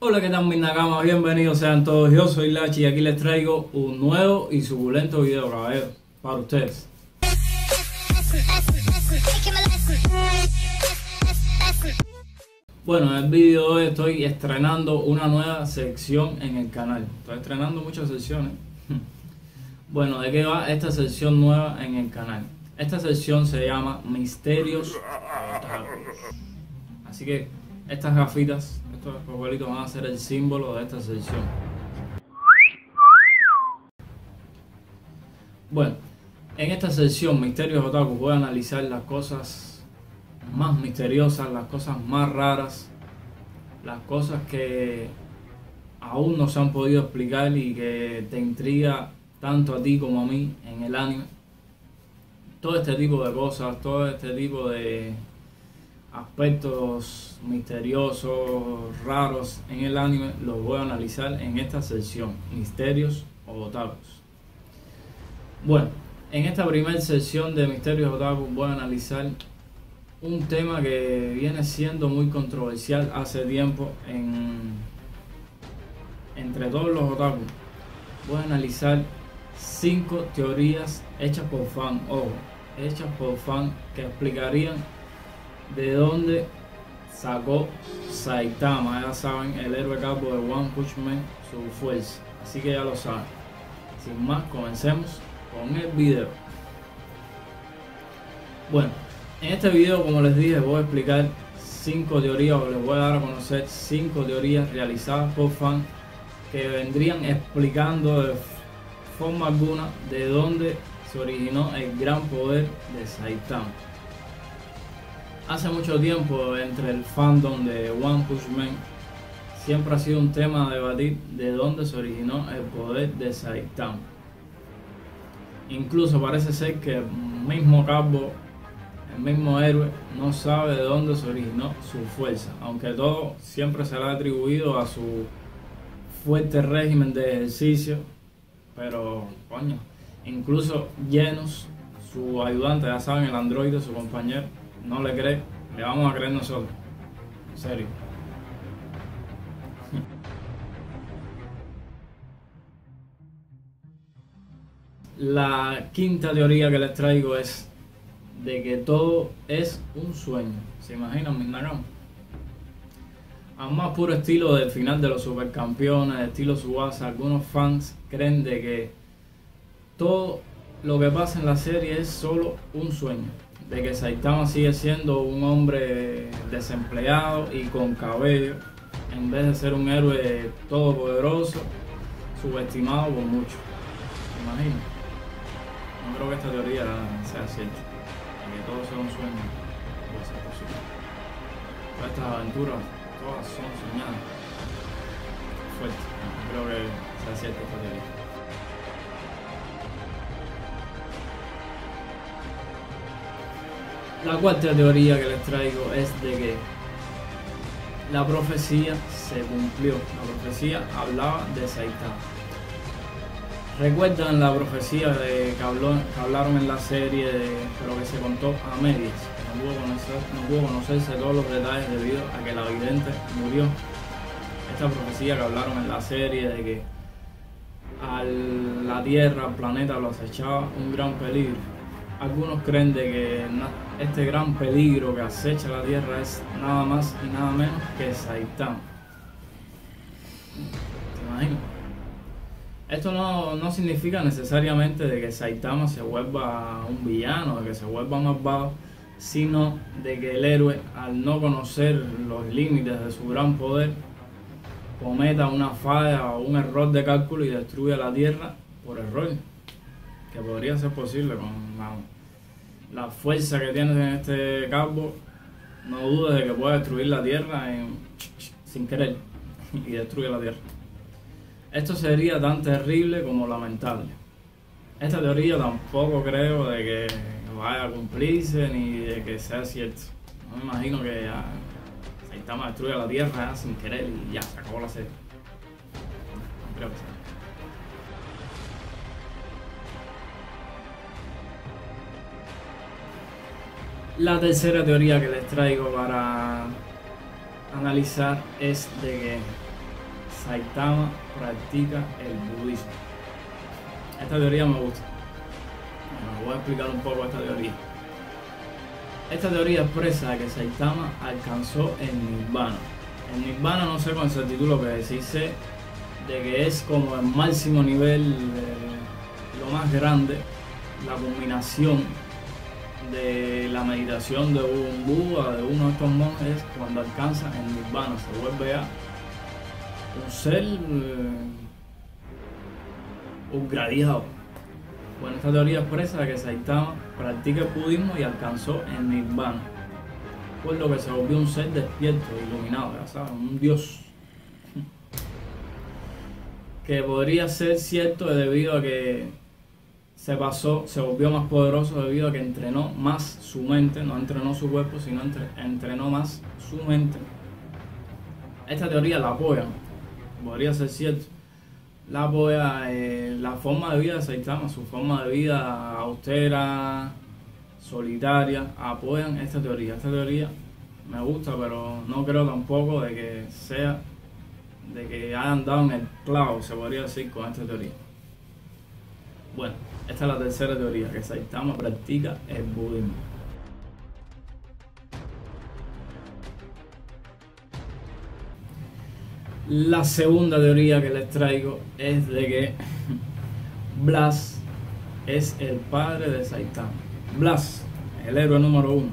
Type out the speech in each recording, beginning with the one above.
Hola, ¿qué tal mis nakamas? Bienvenidos sean todos. Yo soy Lachi y aquí les traigo un nuevo y suculento video, caballero, para ustedes. Bueno, en el video de hoy estoy estrenando una nueva sección en el canal. Estoy estrenando muchas secciones. Bueno, ¿de qué va esta sección nueva en el canal? Esta sección se llama Misterios Así que estas gafitas, estos abuelitos van a ser el símbolo de esta sección. Bueno, en esta sección Misterios Otaku voy a analizar las cosas más misteriosas, las cosas más raras, las cosas que aún no se han podido explicar y que te intriga tanto a ti como a mí en el anime. Todo este tipo de cosas, todo este tipo de aspectos misteriosos, raros en el anime, los voy a analizar en esta sección, misterios o otakus. Bueno, en esta primera sección de misterios otakus voy a analizar un tema que viene siendo muy controversial hace tiempo en, entre todos los otakus. Voy a analizar cinco teorías hechas por fan, ojo, hechas por fan que explicarían de dónde sacó Saitama, ya saben, el héroe capo de One Punch Man, su fuerza. Así que ya lo saben. Sin más, comencemos con el video. Bueno, en este video, como les dije, voy a explicar cinco teorías, o les voy a dar a conocer cinco teorías realizadas por fan que vendrían explicando de forma alguna de dónde se originó el gran poder de Saitama. Hace mucho tiempo entre el fandom de One Punch Man siempre ha sido un tema a debatir de dónde se originó el poder de Saitama. Incluso parece ser que el mismo cabo, el mismo héroe, no sabe de dónde se originó su fuerza, aunque todo siempre se le ha atribuido a su fuerte régimen de ejercicio pero, coño, incluso Genos, su ayudante, ya saben, el androide, su compañero, no le cree, le vamos a creer nosotros. En serio. La quinta teoría que les traigo es de que todo es un sueño. ¿Se imaginan, mis nagamos? a más puro estilo del final de los supercampeones, estilo Subasa, algunos fans creen de que todo lo que pasa en la serie es solo un sueño, de que Saitama sigue siendo un hombre desempleado y con cabello, en vez de ser un héroe todopoderoso, subestimado por muchos. ¿Me No creo que esta teoría sea cierta, que todo sea un sueño, puede ser posible. Todas estas aventuras todas son soñadas. Fuerte. Creo que sea cierto esta teoría. La cuarta teoría que les traigo es de que la profecía se cumplió. La profecía hablaba de Saitama. ¿Recuerdan la profecía de que, hablaron en la serie, pero que se contó a medias? no pudo, conocerse todos los detalles debido a que la vidente murió. Esta profecía que hablaron en la serie de que a la Tierra, al planeta, lo acechaba un gran peligro. Algunos creen de que este gran peligro que acecha la Tierra es nada más y nada menos que Saitama. ¿Te imaginas? Esto no, no, significa necesariamente de que Saitama se vuelva un villano, de que se vuelva malvado, sino de que el héroe, al no conocer los límites de su gran poder, cometa una falla o un error de cálculo y destruya la Tierra por error, que podría ser posible con la, fuerza que tienes en este campo, no dudes de que pueda destruir la Tierra sin querer y destruye la Tierra. Esto sería tan terrible como lamentable. Esta teoría tampoco creo de que vaya a cumplirse ni de que sea cierto. No me imagino que ya Saitama destruya la Tierra sin querer y ya se acabó la serie. No creo que sea. La tercera teoría que les traigo para analizar es de que Saitama practica el budismo. Esta teoría me gusta. Bueno, voy a explicar un poco esta teoría. Esta teoría expresa que Saitama alcanzó el Nirvana. El Nirvana no sé con exactitud lo que decirse de que es como el máximo nivel, lo más grande, la combinación de la meditación de un Buda, de uno de estos monjes, cuando alcanza el Nirvana, se vuelve a un ser eh, upgradeado. Bueno, esta teoría expresa que Saitama practica el budismo y alcanzó el Nirvana, por lo que se volvió un ser despierto, iluminado, ya sabes, un dios. Que podría ser cierto debido a que se pasó, se volvió más poderoso debido a que entrenó más su mente, no entrenó su cuerpo, sino entrenó más su mente. Esta teoría la apoya, podría ser cierto. La apoya eh, la forma de vida de Saitama, su forma de vida austera, solitaria, apoyan esta teoría. Esta teoría me gusta, pero no creo tampoco de que sea, de que hayan dado en el clavo, se podría decir, con esta teoría. Bueno, esta es la tercera teoría, que Saitama practica el budismo. La segunda teoría que les traigo es de que Blas es el padre de Saitama. Blas, el héroe número uno.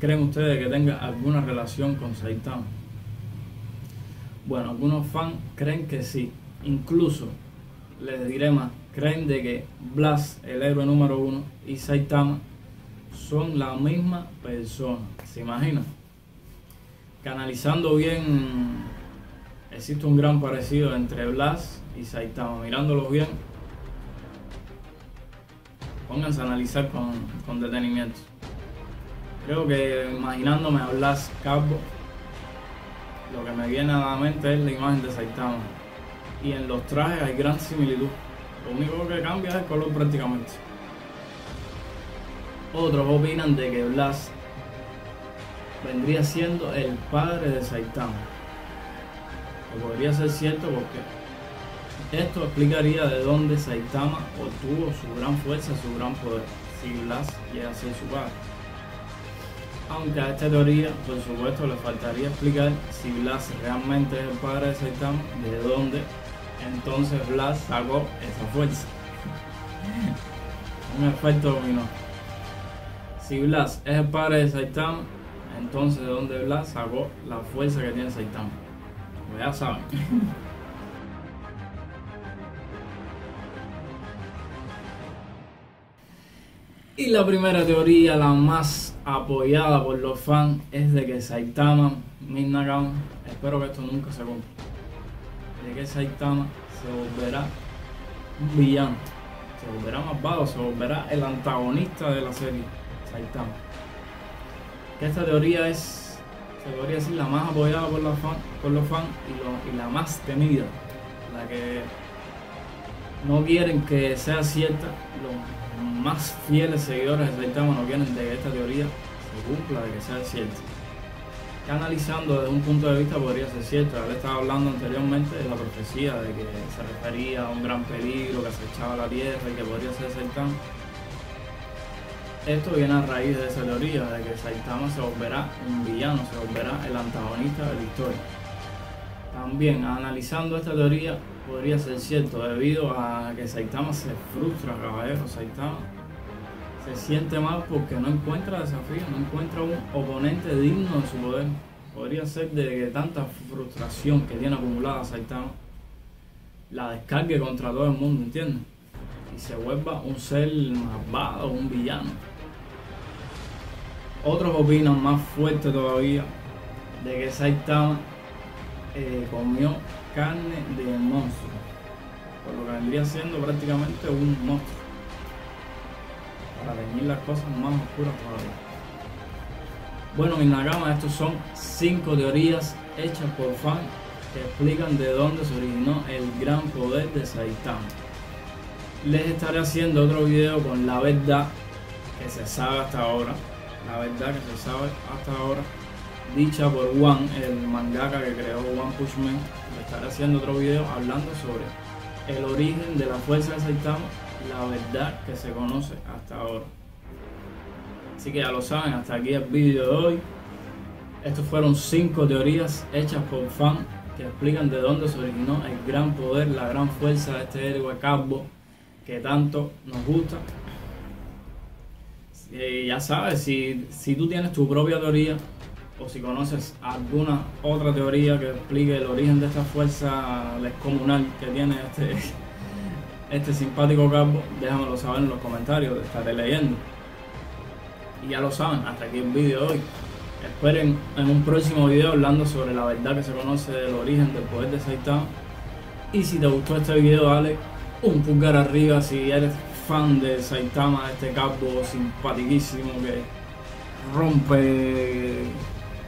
¿Creen ustedes que tenga alguna relación con Saitama? Bueno, algunos fans creen que sí. Incluso, les diré más, creen de que Blas, el héroe número uno, y Saitama son la misma persona. ¿Se imaginan? Canalizando bien, existe un gran parecido entre Blas y Saitama. Mirándolos bien, pónganse a analizar con, con detenimiento. Creo que imaginándome a Blas Cabo, lo que me viene a la mente es la imagen de Saitama. Y en los trajes hay gran similitud. Lo único que cambia es el color prácticamente. Otros opinan de que Blas vendría siendo el padre de Saitama. Que podría ser cierto porque esto explicaría de dónde Saitama obtuvo su gran fuerza, su gran poder, si Blas llega a ser su padre. Aunque a esta teoría, por supuesto, le faltaría explicar si Blas realmente es el padre de Saitama, de dónde entonces Blas sacó esa fuerza. Un efecto dominó. Si Blas es el padre de Saitama, entonces de dónde Blas sacó la fuerza que tiene Saitama. Pues ya saben. Y la primera teoría, la más apoyada por los fans, es de que Saitama, Midnagam, espero que esto nunca se cumpla de que Saitama se volverá un villano, se volverá bajo, se volverá el antagonista de la serie, Saitama. Esta teoría es, se podría decir, la más apoyada por, los fans por los fans y, la más temida, la que no quieren que sea cierta, los más fieles seguidores de Saitama no quieren de que esta teoría se cumpla, de que sea cierta que analizando desde un punto de vista podría ser cierto. Él estaba hablando anteriormente de la profecía, de que se refería a un gran peligro que acechaba la tierra y que podría ser Saitama. Esto viene a raíz de esa teoría, de que Saitama se volverá un villano, se volverá el antagonista de la historia. También, analizando esta teoría, podría ser cierto, debido a que Saitama se frustra, caballero. Saitama se siente mal porque no encuentra desafío, no encuentra un oponente digno de su poder. Podría ser de tanta frustración que tiene acumulada Saitama la descargue contra todo el mundo, ¿entiendes? Y se vuelva un ser malvado, un villano. Otros opinan más fuerte todavía de que Saitama eh, comió carne de monstruo, por lo que vendría siendo prácticamente un monstruo para venir las cosas más oscuras todavía. Bueno, mis nagamas, estos son cinco teorías hechas por fans que explican de dónde se originó el gran poder de Saitama. Les estaré haciendo otro video con la verdad que se sabe hasta ahora, la verdad que se sabe hasta ahora dicha por One, el mangaka que creó One Punch Man. Estaré haciendo otro video hablando sobre el origen de la fuerza de Saitama, la verdad que se conoce hasta ahora. Así que ya lo saben, hasta aquí el vídeo de hoy. Estos fueron cinco teorías hechas por fans que explican de dónde se originó el gran poder, la gran fuerza de este héroe calvo que tanto nos gusta. Y ya sabes, si, si tú tienes tu propia teoría o si conoces alguna otra teoría que explique el origen de esta fuerza descomunal que tiene este, este simpático calvo, déjamelo saber en los comentarios, estaré leyendo. Y ya lo saben, hasta aquí el vídeo de hoy. Esperen en un próximo video hablando sobre la verdad que se conoce del origen del poder de Saitama. Y si te gustó este video, dale un pulgar arriba si eres fan de Saitama, este capo simpaticísimo que rompe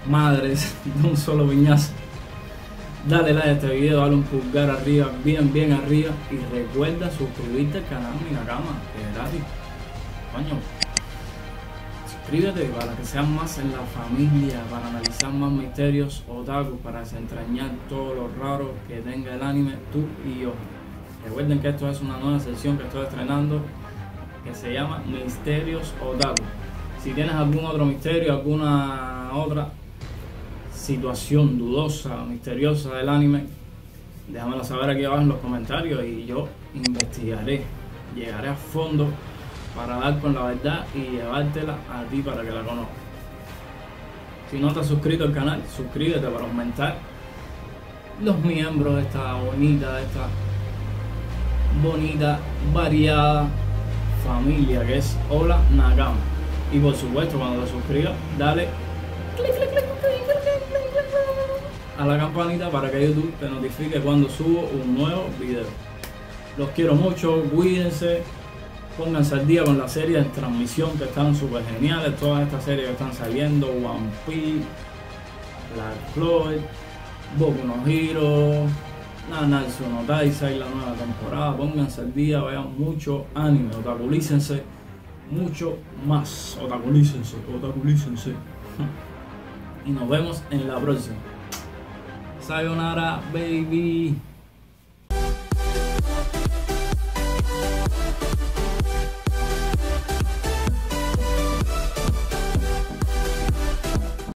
madres de un solo viñazo. Dale like a este video, dale un pulgar arriba, bien, bien arriba. Y recuerda suscribirte al canal cama que es gratis. Coño, Suscríbete para que seas más en la familia, para analizar más misterios otaku, para desentrañar todo lo raro que tenga el anime, tú y yo. Recuerden que esto es una nueva sección que estoy estrenando que se llama Misterios Otaku. Si tienes algún otro misterio, alguna otra situación dudosa, misteriosa del anime, déjamelo saber aquí abajo en los comentarios y yo investigaré, llegaré a fondo para dar con la verdad y llevártela a ti para que la conozcas. Si no estás suscrito al canal, suscríbete para aumentar los miembros de esta bonita, esta bonita, variada familia que es Hola Nakama. Y por supuesto, cuando te suscribas, dale a la campanita para que YouTube te notifique cuando subo un nuevo video. Los quiero mucho, cuídense pónganse al día con la serie de transmisión que están súper geniales, todas estas series que están saliendo, One Piece, Black Floyd, Boku no Hero, Nanatsu no Taisai, la nueva temporada, pónganse al día, vean mucho anime, otaculícense mucho más, otaculícense, otaculícense. y nos vemos en la próxima. Sayonara, baby.